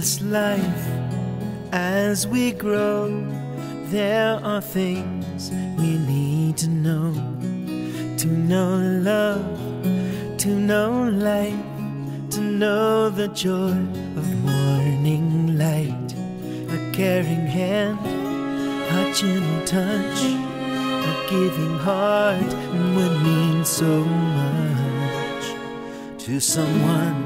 this life, as we grow, there are things we need to know. To know love, to know life, to know the joy of morning light. A caring hand, a gentle touch, a giving heart would mean so much to someone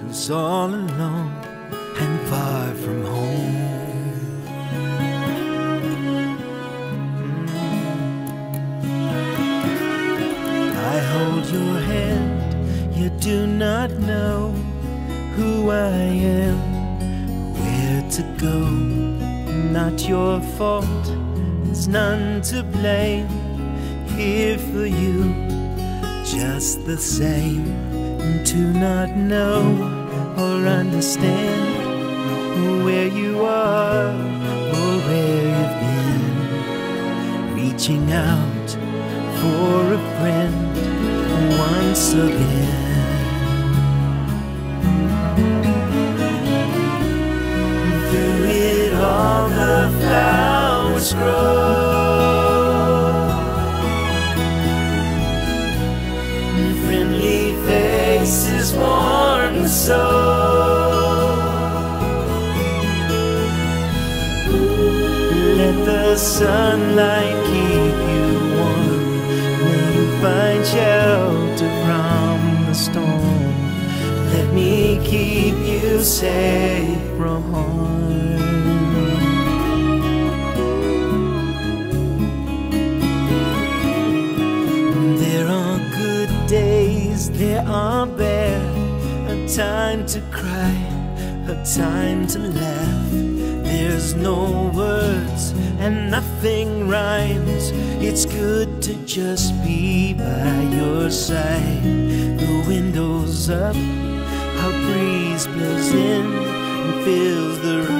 who's all alone and far from home. I hold your hand, you do not know who I am, where to go. Not your fault, there's none to blame. Here for you, just the same. To not know or understand where you are or where you've been, reaching out for a friend once again. Through it all, the flowers grow. Friendly faces warm the soul. Let the sunlight keep you warm. May you find shelter from the storm. Let me keep you safe from harm. There are good days, there are bad. A time to cry, a time to laugh. There's no nothing rhymes. It's good to just be by your side. The window's up, a breeze blows in and fills the room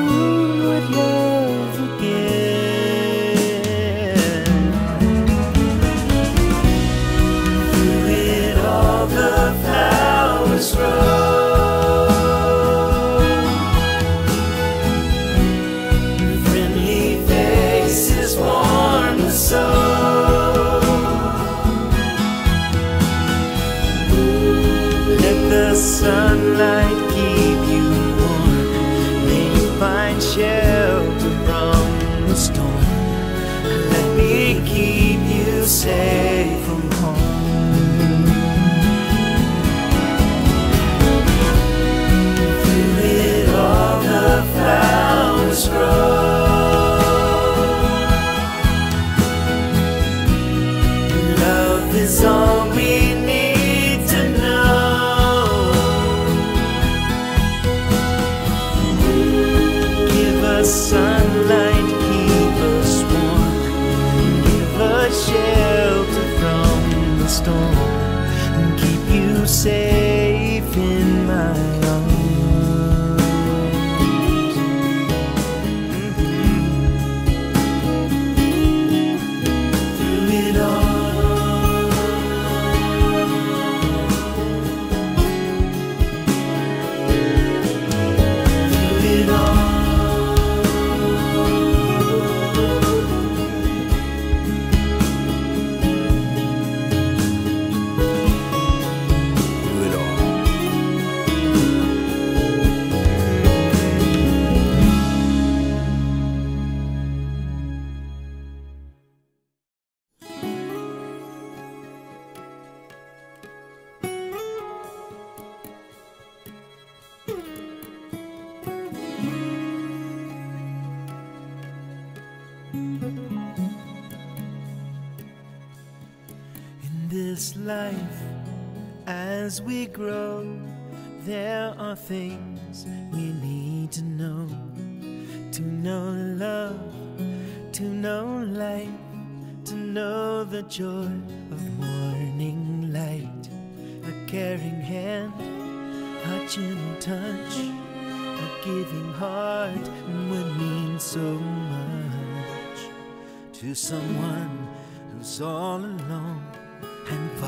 you the storm. And keep you safe in my arms. This life, as we grow, there are things we need to know. To know love, to know life, to know the joy of morning light. A caring hand, a gentle touch, a giving heart would mean so much to someone who's all alone and.